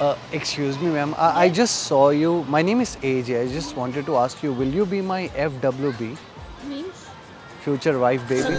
Uh, excuse me, ma'am. I, I just saw you. My name is AJ. I just wanted to ask you, will you be my FWB, Means? future wife, baby?